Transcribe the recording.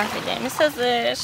Kahvelerimiz hazır.